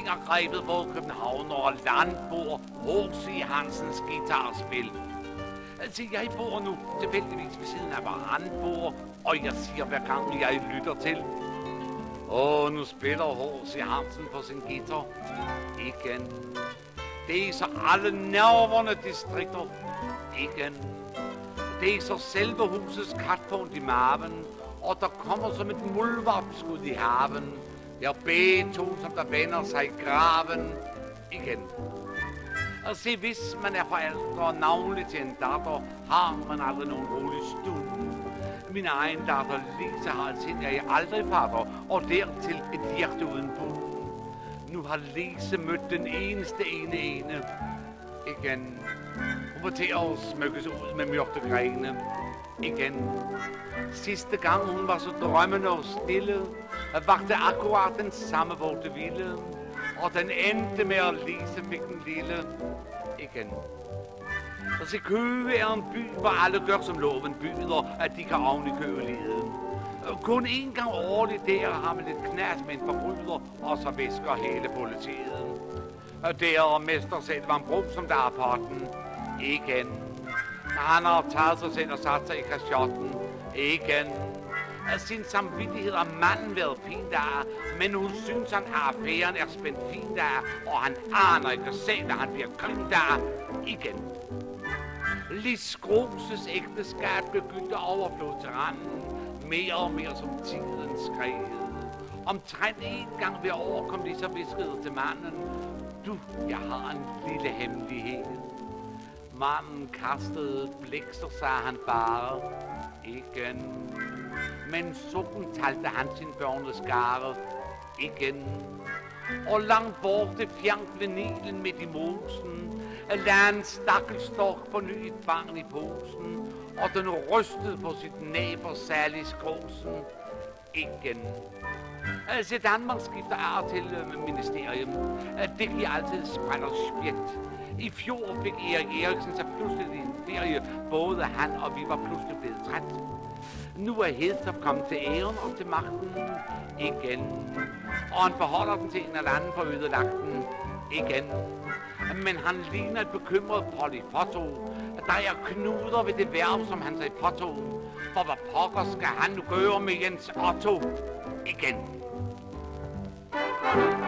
fingergrebet både København og landbord H.C. Hansens guitarspil. Altså, jeg bor nu tilfældigvis ved siden af Varandbord, og jeg siger hver gang, jeg lytter til. Og nu spiller H.C. Hansen på sin guitar. Igen. Det er så alle nerverne distrikter. Igen. Det er så selve husets katpunkt i maven, og der kommer som et muldvarpskud i haven. Jeg begge to, som der vender sig i graven igen. Og se, hvis man er forældre og navnlig til en datter, har man aldrig nogen rolig stue. Min egen datter Lisa har altid, at jeg aldrig fatter, og dertil et hjerte uden bu. Nu har Lise mødt den eneste ene ene. Igen. Hun var til at smykkes ud med mørke grene. Igen. Sidste gang hun var så drømmende og stille, vagte akkurat den samme vågte vilde. Og den endte med, at Lise fik den lille igen. Og så Køge er en by, hvor alle gør som loven byder, at de kan oven i købe. Kun en gang årligt der har man lidt knas med en forbryder, og så visker hele politiet. Og der mester selv var en bro, som der er potten. Igen. Han har taget sig selv og sat sig i kasjotten. Igen. Sin samvittighed og manden været fin der, men hun synes, han har affæren er spændt fin der, og han aner ikke selv, at han bliver grin der igen. Lis Gruses ægteskab begyndte at overflå til randen, mere og mere som tiden skred. Omtrent en gang ved år kom de så viskede til manden, du, jeg har en lille hemmelighed. Manden kastede et blik, så sagde han bare, igen. Men sukken talte han sin børneskare, igen. Og langt borte fjernt ved Nilen midt i mosen, lagde en stakkelstok på ny et barn i posen, og den rystede på sit næb og særlig skrosen igen. Altså, Danmark skifter af til øh, ministerium. Øh, det giver altid spræt og spjæt. I fjor fik Erik Eriksen så pludselig en ferie. Både han og vi var pludselig blevet træt. Nu er Hedtop kommet til æren og til magten igen. Og han beholder den til en eller anden for ødelagten igen men han ligner et bekymret Polly Potto. Der er knuder ved det værv, som han sagde foto. For hvad pokker skal han nu gøre med Jens Otto? Igen. thank you